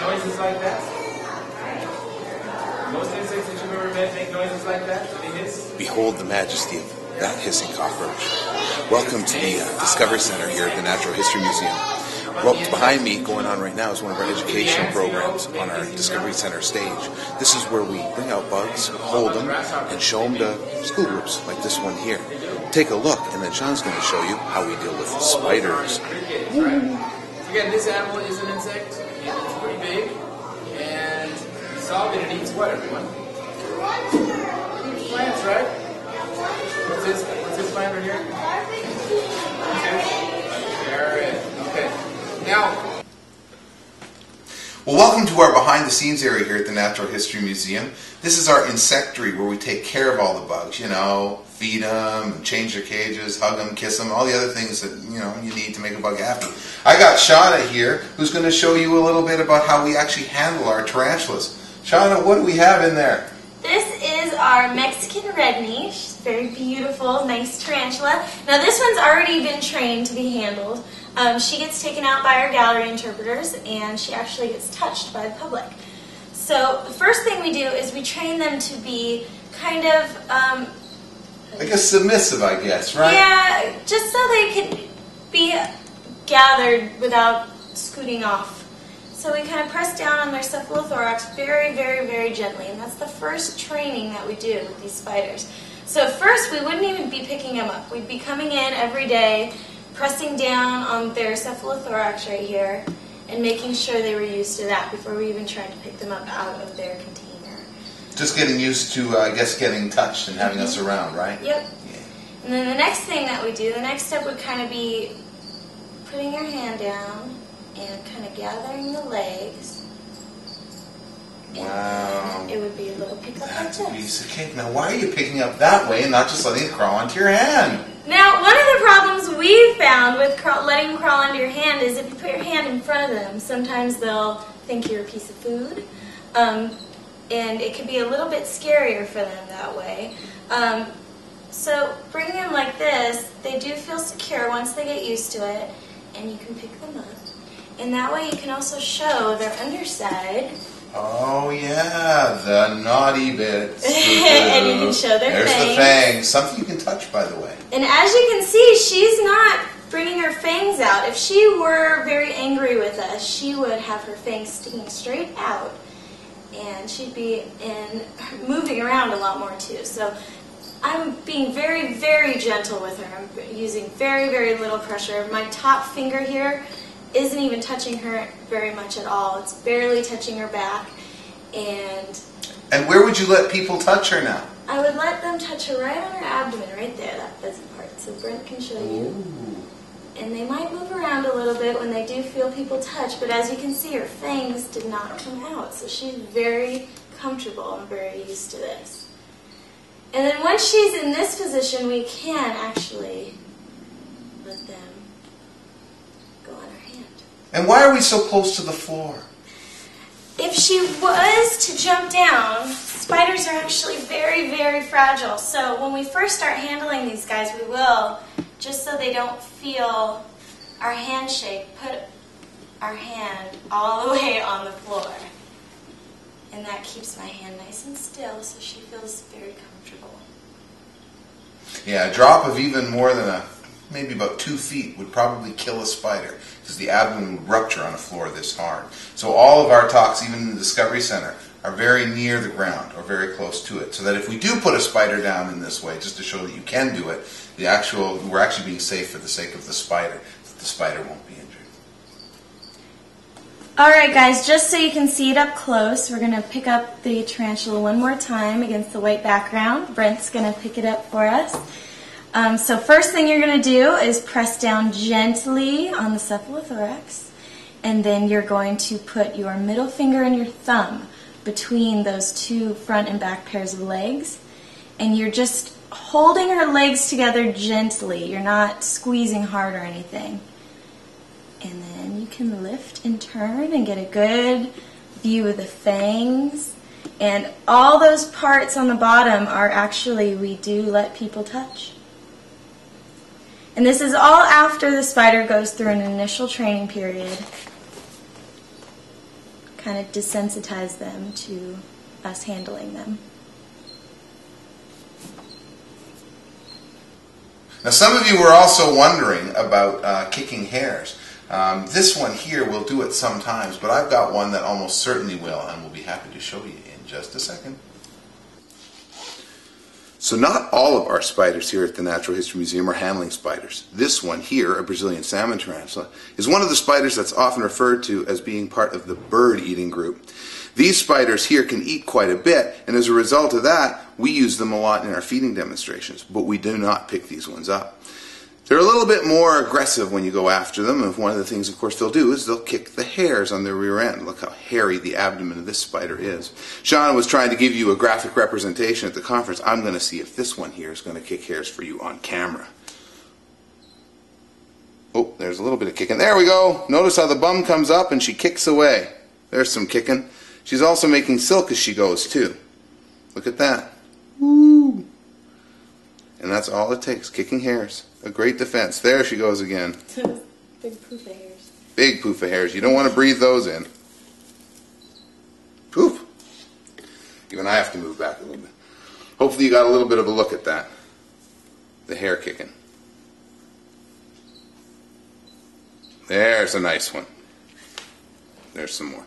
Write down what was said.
noises like that? Most insects that you've ever met make noises like that? Do They hiss? Behold the majesty of that hissing cockroach. Welcome to the uh, Discovery Center here at the Natural History Museum. Well, behind me, going on right now, is one of our educational programs on our Discovery Center stage. This is where we bring out bugs, hold them, and show them to school groups like this one here. Take a look, and then Sean's going to show you how we deal with spiders. Again, this animal is an insect. It's pretty big. And you saw that it eats what, everyone? Plants, right? What's this? What's this plant right here? Well, welcome to our behind the scenes area here at the Natural History Museum. This is our insectary where we take care of all the bugs, you know, feed them, change their cages, hug them, kiss them, all the other things that, you know, you need to make a bug happy. I got Shauna here who's going to show you a little bit about how we actually handle our tarantulas. Shauna, what do we have in there? This is our Mexican red knee. Very beautiful, nice tarantula. Now this one's already been trained to be handled. Um, she gets taken out by our gallery interpreters and she actually gets touched by the public. So the first thing we do is we train them to be kind of, um, Like a submissive, I guess, right? yeah, just so they can be gathered without scooting off. So we kind of press down on their cephalothorax very, very, very gently, and that's the first training that we do with these spiders. So first, we wouldn't even be picking them up. We'd be coming in every day, pressing down on their cephalothorax right here, and making sure they were used to that before we even tried to pick them up out of their container. Just getting used to, uh, I guess, getting touched and having us around, right? Yep. Yeah. And then the next thing that we do, the next step would kind of be putting your hand down and kind of gathering the legs. Wow. It would be a little pickup That's a piece of cake. Now, why are you picking up that way and not just letting it crawl onto your hand? Now, one of the problems we've found with crawl, letting them crawl under your hand is if you put your hand in front of them, sometimes they'll think you're a piece of food. Um, and it could be a little bit scarier for them that way. Um, so bringing them like this, they do feel secure once they get used to it, and you can pick them up. And that way you can also show their underside, Oh yeah, the naughty bits. And you can show their There's the fangs. fangs. Something you can touch, by the way. And as you can see, she's not bringing her fangs out. If she were very angry with us, she would have her fangs sticking straight out, and she'd be in moving around a lot more too. So I'm being very, very gentle with her. I'm using very, very little pressure. My top finger here isn't even touching her very much at all. It's barely touching her back, and And where would you let people touch her now? I would let them touch her right on her abdomen, right there, that fuzzy part. So Brent can show you. And they might move around a little bit when they do feel people touch, but as you can see, her fangs did not come out. So she's very comfortable and very used to this. And then once she's in this position, we can actually let them go on her hand. And why are we so close to the floor? If she was to jump down, spiders are actually very, very fragile. So when we first start handling these guys, we will, just so they don't feel our handshake, put our hand all the way on the floor. And that keeps my hand nice and still so she feels very comfortable. Yeah, a drop of even more than a maybe about two feet would probably kill a spider because the abdomen would rupture on a floor this hard. So all of our talks, even in the Discovery Center, are very near the ground or very close to it. So that if we do put a spider down in this way, just to show that you can do it, the actual we're actually being safe for the sake of the spider. That the spider won't be injured. All right, guys, just so you can see it up close, we're going to pick up the tarantula one more time against the white background. Brent's going to pick it up for us. Um, so first thing you're going to do is press down gently on the cephalothorax, and then you're going to put your middle finger and your thumb between those two front and back pairs of legs, and you're just holding her legs together gently. You're not squeezing hard or anything. And then you can lift and turn and get a good view of the fangs. And all those parts on the bottom are actually, we do let people touch. And this is all after the spider goes through an initial training period. kind of desensitize them to us handling them. Now, some of you were also wondering about uh, kicking hairs. Um, this one here will do it sometimes, but I've got one that almost certainly will, and we'll be happy to show you in just a second. So not all of our spiders here at the Natural History Museum are handling spiders. This one here, a Brazilian salmon tarantula, is one of the spiders that's often referred to as being part of the bird-eating group. These spiders here can eat quite a bit, and as a result of that, we use them a lot in our feeding demonstrations, but we do not pick these ones up. They're a little bit more aggressive when you go after them, and one of the things, of course, they'll do is they'll kick the hairs on their rear end. Look how hairy the abdomen of this spider is. Sean was trying to give you a graphic representation at the conference. I'm going to see if this one here is going to kick hairs for you on camera. Oh, there's a little bit of kicking. There we go. Notice how the bum comes up and she kicks away. There's some kicking. She's also making silk as she goes, too. Look at that. Woo! And that's all it takes, kicking hairs. A great defense. There she goes again. Big poof of hairs. Big poof of hairs. You don't want to breathe those in. Poof. Even I have to move back a little bit. Hopefully you got a little bit of a look at that. The hair kicking. There's a nice one. There's some more.